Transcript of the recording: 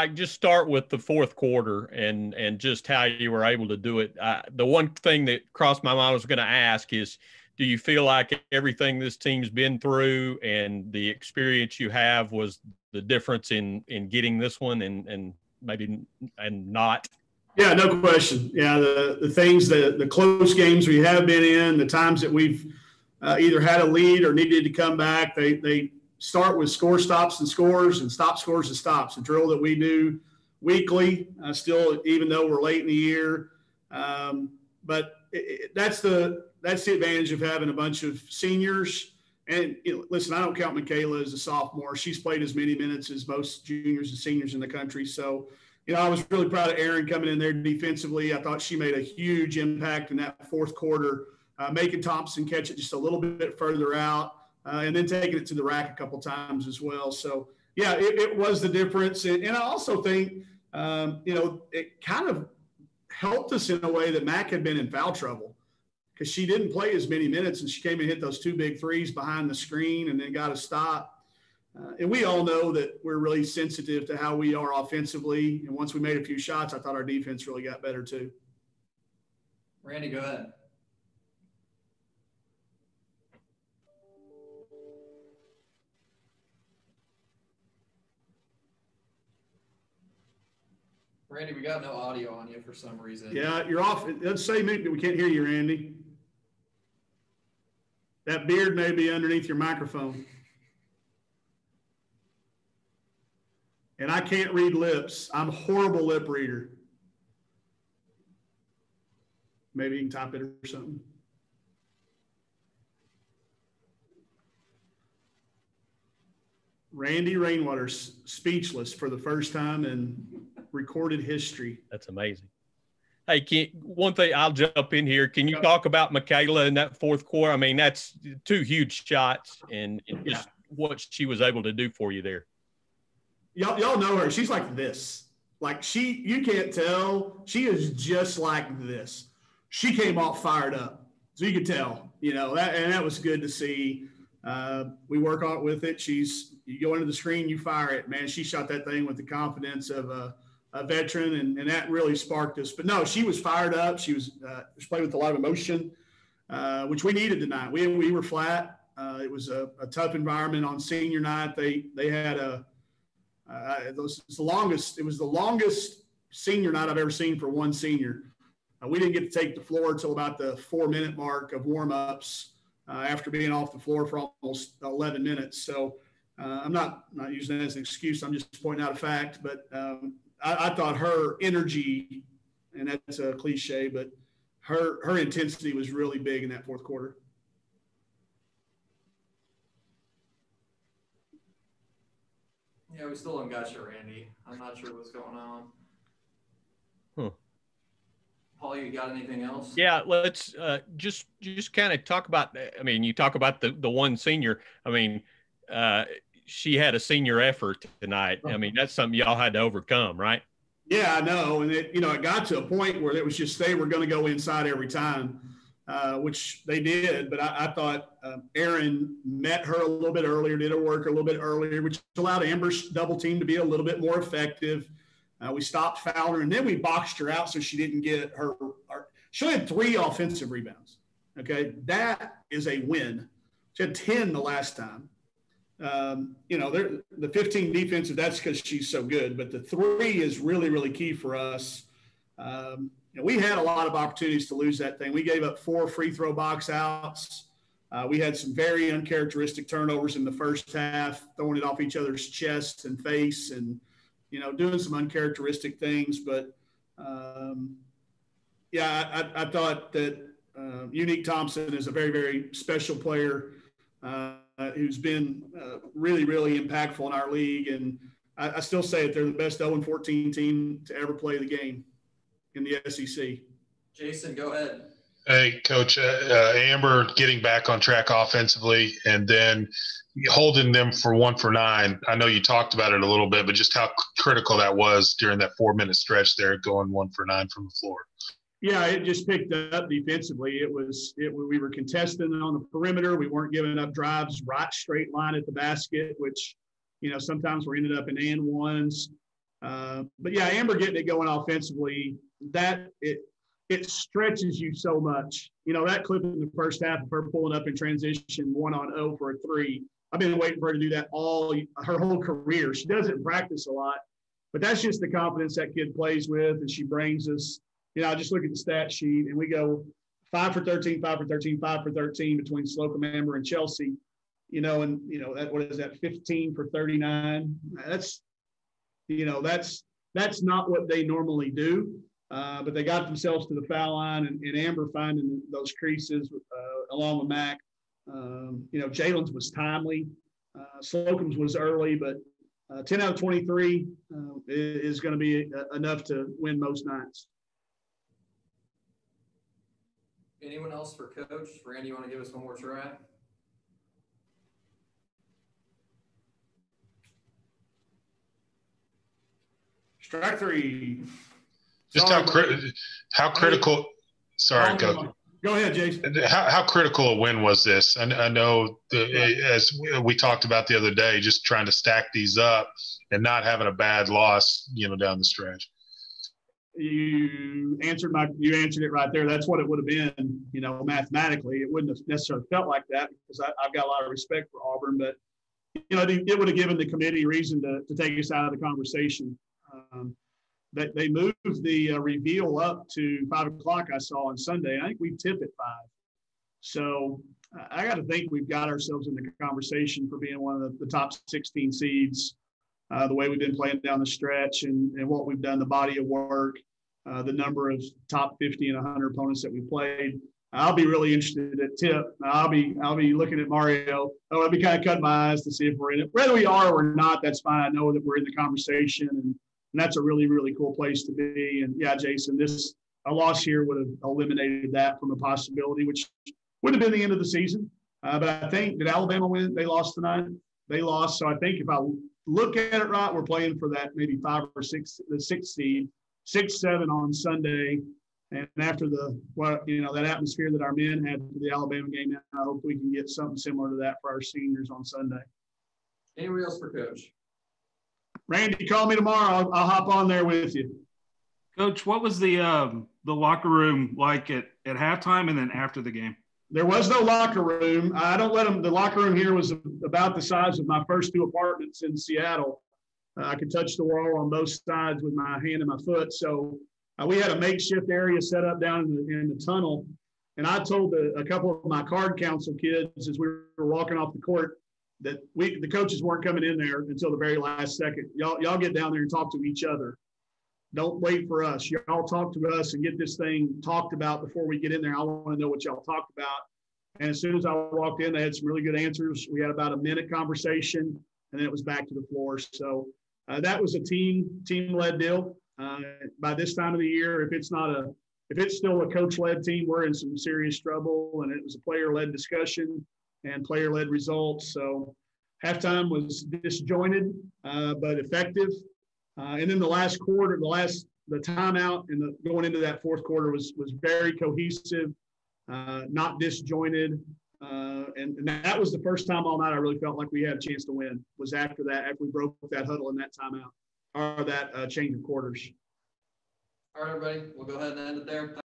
Mike, just start with the fourth quarter and and just how you were able to do it. I, the one thing that crossed my mind I was going to ask is, do you feel like everything this team's been through and the experience you have was the difference in in getting this one and and maybe and not? Yeah, no question. Yeah, the the things that the close games we have been in, the times that we've uh, either had a lead or needed to come back, they they start with score stops and scores and stop scores and stops, a drill that we do weekly, uh, still, even though we're late in the year. Um, but it, it, that's the that's the advantage of having a bunch of seniors. And you know, listen, I don't count Makayla as a sophomore. She's played as many minutes as most juniors and seniors in the country. So, you know, I was really proud of Erynn coming in there defensively. I thought she made a huge impact in that fourth quarter, uh, making Thompson catch it just a little bit further out uh, and then taking it to the rack a couple times as well. So yeah, it, it was the difference, and, and I also think um, you know it kind of helped us in a way that Mac had been in foul trouble because she didn't play as many minutes, and she came and hit those two big threes behind the screen, and then got a stop. Uh, and we all know that we're really sensitive to how we are offensively. And once we made a few shots, I thought our defense really got better too. Randy, go ahead. Randy, we got no audio on you for some reason. Yeah, you're off. Let's say. We can't hear you, Randy. That beard may be underneath your microphone. And I can't read lips. I'm a horrible lip reader. Maybe you can type it or something. Randy Rainwater's speechless for the first time in recorded history. That's amazing. Hey, can, one thing I'll jump in here. Can you talk about Makayla in that fourth quarter? I mean, that's two huge shots and, and just yeah. what she was able to do for you there. Y'all, y'all know her. She's like this. Like she, you can't tell. She is just like this. She came off fired up, so you could tell. You know, that, and that was good to see. Uh, we work on with it. She's you go into the screen, you fire it. Man, she shot that thing with the confidence of a a veteran, and, and that really sparked us. But no, she was fired up. She was, uh, was playing with a lot of emotion, uh, which we needed tonight. We, we were flat. Uh, it was a, a, tough environment on senior night. They they had a uh, it was the longest. It was the longest senior night I've ever seen for one senior. Uh, we didn't get to take the floor until about the four minute mark of warm ups uh, after being off the floor for almost 11 minutes. So. I'm not not using that as an excuse. I'm just pointing out a fact. But um, I, I thought her energy, and that's a cliche, but her her intensity was really big in that fourth quarter. Yeah, we still don't got you, Randy. I'm not sure what's going on. Huh. Paul, you got anything else? Yeah, let's uh, just just kind of talk about. I mean, you talk about the the one senior. I mean, uh, she had a senior effort tonight. I mean, that's something y'all had to overcome, right? Yeah, I know. And it, you know, it got to a point where it was just they were going to go inside every time, uh, which they did. But I, I thought um, Erynn met her a little bit earlier, did her work a little bit earlier, which allowed Amber's double team to be a little bit more effective. Uh, we stopped Fowler, and then we boxed her out so she didn't get her. her she had three offensive rebounds. Okay, that is a win. She had ten the last time. Um, you know, the 15 defensive, that's because she's so good. But the three is really, really key for us. Um, you know, we had a lot of opportunities to lose that thing. We gave up four free throw box outs. Uh, we had some very uncharacteristic turnovers in the first half, throwing it off each other's chests and face and, you know, doing some uncharacteristic things. But um, yeah, I, I, thought that uh, Unique Thompson is a very, very special player. Uh, who's been really, really impactful in our league. And I, I still say that they're the best 0 14 team to ever play the game in the SEC. Jason, go ahead. Hey, Coach uh, uh, Amber, getting back on track offensively, and then holding them for one for nine. I know you talked about it a little bit, but just how critical that was during that four minute stretch there, going one for nine from the floor. Yeah, it just picked up defensively. It was it we were contesting on the perimeter. We weren't giving up drives right straight line at the basket, which you know sometimes we ended up in and ones. Uh, but yeah, Amber getting it going offensively, that it it stretches you so much. You know, that clip in the first half of her pulling up in transition one on O for a three. I've been waiting for her to do that all her whole career. She doesn't practice a lot, but that's just the confidence that kid plays with, and she brings us. You know, I just look at the stat sheet, and we go five for 13, five for 13, five for 13 between Slocum, Amber, and Chelsea. You know, and you know that what is that? 15 for 39. That's you know that's that's not what they normally do. Uh, but they got themselves to the foul line, and, and Amber finding those creases uh, along with Mac. Um, you know, Jalen's was timely. Uh, Slocum's was early, but uh, 10 out of 23 uh, is going to be uh, enough to win most nights. Anyone else for coach? Randy, you want to give us one more try? Strike three. Just how cri- how critical. Sorry, go. Go ahead, Jason. How, how critical a win was this? I, I know the, as we talked about the other day, just trying to stack these up and not having a bad loss, you know, down the stretch. You answered my, you answered it right there. That's what it would have been, you know, mathematically. It wouldn't have necessarily felt like that because I, have got a lot of respect for Auburn, but you know, it, it would have given the committee reason to, to take us out of the conversation. Um, they, they moved the uh, reveal up to five o'clock. I saw on Sunday. I think we tip at five. So I got to think we've got ourselves in the conversation for being one of the, the top 16 seeds. Uh, the way we've been playing down the stretch and, and what we've done, the body of work, uh, the number of top 50 and 100 opponents that we played. I'll be really interested at tip. I'll be I'll be looking at Mario. Oh, I'll be kind of cutting my eyes to see if we're in it. Whether we are or not, that's fine. I know that we're in the conversation and and that's a really really cool place to be. And yeah, Jason, this a loss here would have eliminated that from a possibility, which would have been the end of the season. Uh, but I think did Alabama win? They lost tonight. They lost. So I think if I look at it right, we're playing for that maybe five or six, the sixth seed, six seven on Sunday. And after the what you know that atmosphere that our men had for the Alabama game, I hope we can get something similar to that for our seniors on Sunday. Anybody else for coach? Randy, call me tomorrow. I'll, I'll hop on there with you. Coach, what was the um, the locker room like at, at halftime and then after the game? There was no locker room. I don't let them. The locker room here was about the size of my first two apartments in Seattle. Uh, I could touch the wall on both sides with my hand and my foot. So uh, we had a makeshift area set up down in the, in the tunnel. And I told the, a couple of my card council kids as we were walking off the court, that we the coaches weren't coming in there until the very last second. Y'all y'all get down there and talk to each other. Don't wait for us. Y'all talk to us and get this thing talked about before we get in there. I want to know what y'all talked about. And as soon as I walked in, they had some really good answers. We had about a minute conversation, and then it was back to the floor. So uh, that was a team team led deal. Uh, by this time of the year, if it's not a if it's still a coach led team, we're in some serious trouble. And it was a player led discussion and player led results. So halftime was disjointed, uh, but effective. Uh, and then the last quarter, the last the timeout and the, going into that fourth quarter was was very cohesive, uh, not disjointed. Uh, and, and, that was the first time all night I really felt like we had a chance to win. Was after that, after we broke that huddle in that timeout, or that uh, change of quarters. All right, everybody, we'll go ahead and end it there.